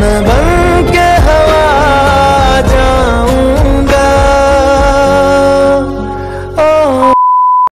मैं बन